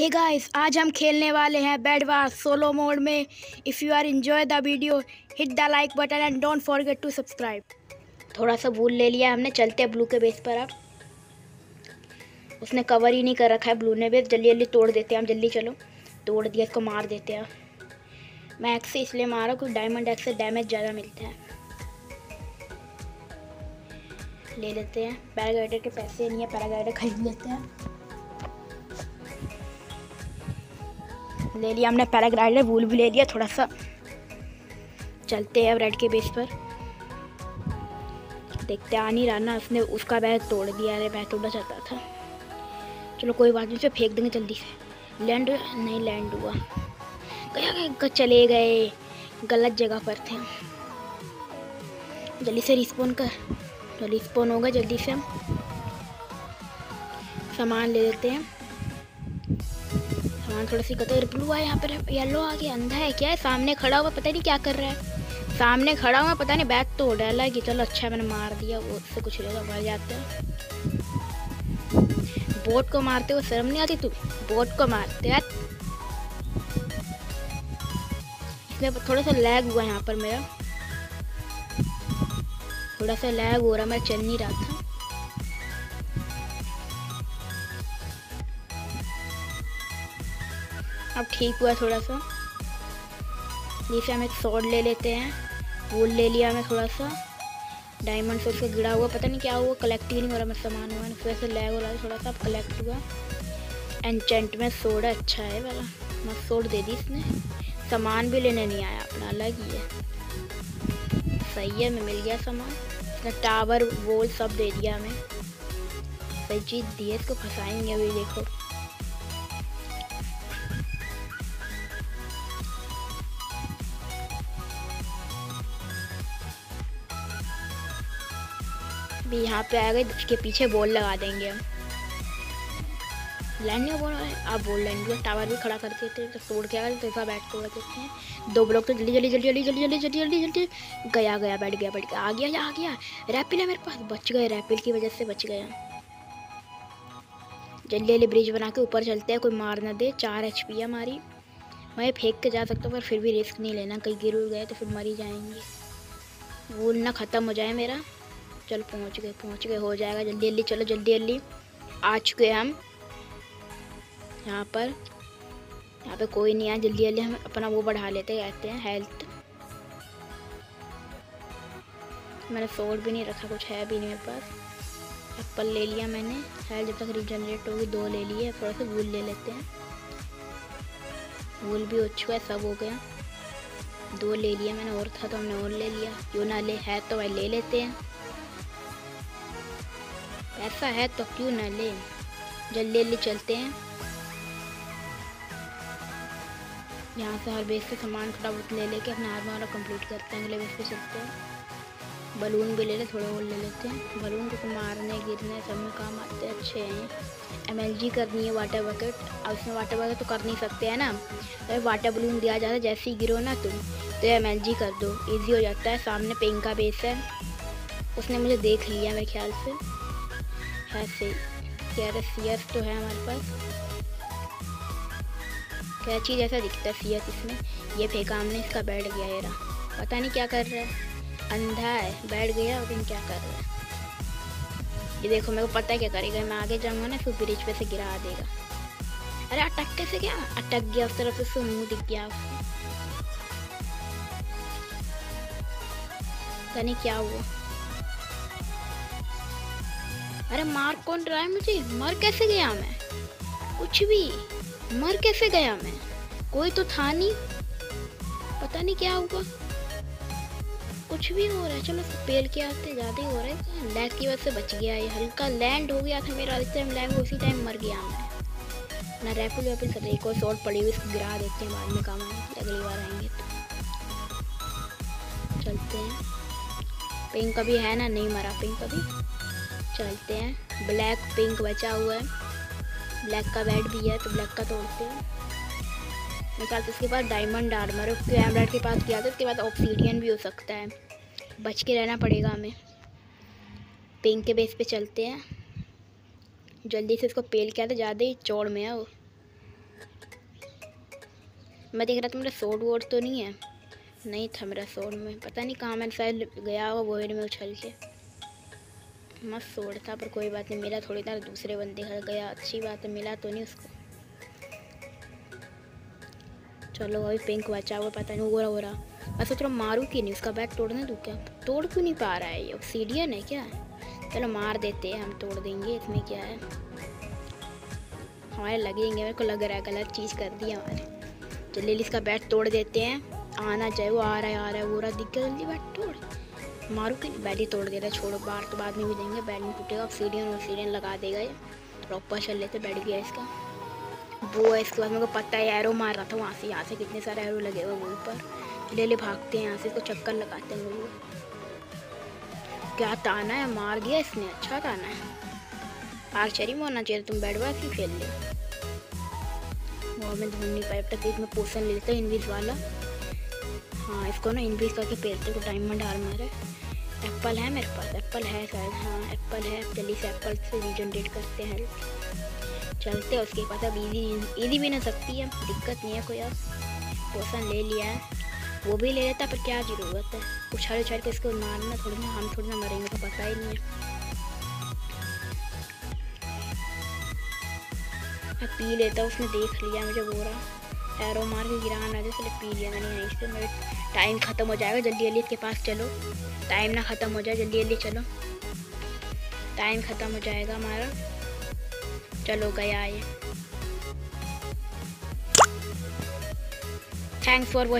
हे hey guys आज हम खेलने वाले हैं बैड वार सोलो मोड में। If you are enjoy the video hit the like button and don't forget to subscribe थोड़ा सा भूल ले लिया हमने, चलते हैं ब्लू के बेस पर अब। उसने कवर ही नहीं कर रखा है ब्लू ने बेस जल्दी जल्दी तोड़ देते हैं हम, जल्दी चलो। तोड़ दिया, इसको मार देते हैं। मैं एक्स से इसलिए मारा क्योंकि डायमंड एक्स से डैमेज ज़्यादा मिलता है। ले लेते हैं। पैराग्लाइडर के पैसे नहीं है पैराग्लाइडर खरीद लेते हैं। ले लिया, हमने पैराग्लाइडर वूल भी ले लिया थोड़ा सा। चलते हैं अब रेड के बेस पर। देखते आ नहीं रहा ना, उसने उसका बैग तोड़ दिया, अरे बैग तोड़ना चाहता था। चलो कोई बात नहीं, उसे फेंक देंगे जल्दी से। लैंड, नहीं, लैंड हुआ। गया गया चले गए। गलत जगह पर थे। जल्दी से रिस्पॉन कर। तो रिस्पॉन होगा जल्दी से। हम सामान ले लेते हैं। सामान थोड़ा सी कतर ब्लू है, यहाँ पर येलो आ गया अंधा है क्या? है सामने खड़ा हुआ पता नहीं क्या कर रहा है। सामने खड़ा हुआ पता नहीं, बैग तो डाला कि चलो अच्छा मैंने मार दिया, वो उससे कुछ लेगा मर जाते हैं। बोट को मारते हुए शर्म नहीं आती तू? बोट को मारते हैं। इसमें थोड़ा सा लैग हुआ यहाँ पर मेरा। थोड़ा सा लैग हो रहा मैं चल नहीं रहा था। अब ठीक हुआ थोड़ा सा। जैसे हम एक सॉड ले लेते हैं। वूल ले लिया हमें थोड़ा सा। डायमंड से उसका गिरा हुआ, पता नहीं क्या हुआ कलेक्ट ही नहीं हो रहा मैं सामान हुआ फिर से लैग हो रहा है थोड़ा सा, अब कलेक्ट हुआ। एनचेंटमेंट सोड अच्छा है वाला। मैं सोड दे दी इसने। सामान भी लेने नहीं आया अपना, अलग ही है। सही है मैं मिल गया सामान। इसने टावर वोल सब दे दिया हमें। सही चीज़ दी इसको फंसाएँगे अभी, देखो। भी यहाँ पे आ गए, उसके पीछे बॉल लगा देंगे। हम लैंड नहीं बोल आप बोल लैंड टावर भी खड़ा करते थे तो तोड़ के आए तो बैठ तोड़ देते हैं। दो ब्लॉक तो जल्दी जल्दी जल्दी जल्दी जल्दी जल्दी जल्दी जल्दी। गया गया, बैठ गया बैठ गया। आ गया आ गया। रैपिल है मेरे पास। बच गए रैपिल की वजह से बच गया। जल्दी जल्दी ब्रिज बना के ऊपर चलते हैं, कोई मार ना दे। चार एच पी है हमारी। मैं फेंक के जा सकता हूँ, पर फिर भी रिस्क नहीं लेना। कहीं गिर गए तो फिर मरी जाएँगे। वो ना ख़त्म हो जाए मेरा। चल, पहुँच गए पहुँच गए, हो जाएगा, जल्दी जल्दी चलो, जल्दी जल्दी। आ चुके हम। यहाँ पर, यहाँ पे कोई नहीं आया जल्दी जल्दी हम अपना वो बढ़ा लेते कहते हैं हेल्थ मैंने सोड भी नहीं रखा, कुछ है भी नहीं मेरे पास। एप्पल ले लिया मैंने हेल्थ जब तक रिजनरेट होगी, दो ले लिए, थोड़ा सा वूल ले लेते हैं। वूल भी हो चुका है, सब हो गया। दो ले लिया मैंने, और था तो हमने और ले लिया। क्यों ना ले, है तो भाई ले लेते हैं। ऐसा है तो क्यों ना ले? जल्दी जल्दी चलते हैं। यहाँ से हर बेस से सामान बहुत ले लेके अपना आर्मा वाला कंप्लीट करते हैं। अगले बेस पे चलते हैं। बलून भी ले ले थोड़े और ले लेते हैं। बलून को मारने, गिरने, सब में काम आते हैं, अच्छे हैं। एम एल जी करनी है वाटर बकेट अब उसमें वाटर बकेट तो कर नहीं सकते, हैं ना? तो वाटर बलून दिया जाता है, जैसे ही गिरो ना तुम तो एम एल जी कर दो। ईजी हो जाता है, सामने पिंक का बेस है। उसने मुझे देख लिया मेरे ख्याल से। है से कह रहे सी तो है हमारे पास। क्या चीज़ ऐसा दिखता है सी इसमें ये फेंका हमने इसका बैठ गया ये रहा। पता नहीं क्या कर रहा है। अंधा है, बैठ गया लेकिन क्या कर रहा है? ये देखो, मेरे को पता है क्या करेगा। मैं आगे जाऊँगा ना, फिर ब्रिज पे से गिरा देगा। अरे, अटक कैसे गया? अटक गया उस तरफ़ से मुँह दिख गया पता नहीं क्या हुआ। अरे मार कौन रहा है मुझे? मर कैसे गया मैं? कुछ भी। मर कैसे गया मैं? कोई तो था नहीं। पता नहीं क्या हुआ। कुछ भी हो रहा है। चलो पेल के आते ज़्यादा ही हो रहा है लैग की वजह से बच गया ये। हल्का लैंड हो गया था मेरा। इस टाइम लैंड उसी टाइम मर गया मैं। ना रैपिल वैपिल सब एक और शॉर्ट पड़ी हुई, इसको गिरा देते हैं बाद में काम आएँगे। अगली बार आएँगे तो। चलते हैं। पिंक कभी है ना? नहीं मरा। पिंक कभी चलते हैं। ब्लैक, पिंक बचा हुआ है। ब्लैक का बेड भी है तो ब्लैक का तोड़ते हैं। ख्याल इसके पास डायमंड आर्मर उसके एमराइड के पास किया था। उसके बाद ऑप्सीडियन भी हो सकता है। बच के रहना पड़ेगा हमें। पिंक के बेस पे चलते हैं। जल्दी से इसको पेल किया था। ज़्यादा ही चौड़ में है वो। मैं देख रहा था, मेरा सोड वोड तो नहीं है। नहीं था मेरा सोड में। पता नहीं कहाँ मैंने शायद गया होगा वो में उछल के। मस्त सोड था, पर कोई बात नहीं, मिला थोड़ी देर, दूसरे बंदे घर गया, अच्छी बात है, मिला तो नहीं उसको। चलो अभी पिंक बचा हुआ पता नहीं वो रहा वो रहा। मैं सोच रहा मारूँ कि नहीं, उसका बैग तोड़ने दूँ क्या? तोड़ क्यों नहीं पा रहा है ये? सीडियन है क्या? चलो मार देते हैं, हम तोड़ देंगे, इसमें क्या है? हमारे लगेंगे, मेरे को लग रहा है गलत चीज़ कर दी हमारे जल्दी इसका बैट तोड़ देते हैं, आना चाहिए, वो आ रहा है, आ रहा है, वो रहा दिख गया, जल्दी बैट तोड़। मारू कि ही तोड़ दे रहा है, छोड़ो बार तो बाद में भी देंगे बैट नहीं टूटेगा सीढ़ियन और सीढ़ियन लगा देगा ये प्रॉपर चल लेते बैठ गया इसका। वो है, इसके बाद मेरे को पता है एरो मार रहा था वहाँ से, यहाँ से कितने सारे एरो लगे हुए वो ऊपर। ले ले, भागते हैं यहाँ से, इसको चक्कर लगाते हैं वो क्या ताना है, मार दिया इसने अच्छा ताना है। आर्चरी में होना चाहिए तुम बैट बॉल क्यों खेल ले वो मैं ढूंढ नहीं पाया तक इसमें ले लेता इनविज वाला। हाँ इसको ना इनविज करके टाइम में डाल मारे एप्पल है मेरे पास। एप्पल है शायद हाँ एप्पल है। जल्दी से एप्पल से रीजनरेट करते हैं। चलते हैं, उसके पास अब इजी इजी भी ना सकती है। दिक्कत नहीं है कोई अब पोषण ले लिया है। वो भी ले लेता, पर क्या ज़रूरत है? उछाल उछाल के इसको मारना थोड़ी ना, हम थोड़ी ना मरेंगे तो पता ही नहीं है। मैं पी लेता उसने देख लिया मुझे बोरा। एरो मार के गिरा ना जैसे पी लिया, मैंने यहीं से मेरे टाइम ख़त्म हो जाएगा, जल्दी जल्दी इसके पास चलो। टाइम ना ख़त्म हो जाए, जल्दी जल्दी चलो। टाइम ख़त्म हो जाएगा हमारा। चलो गया ये। Thanks for watching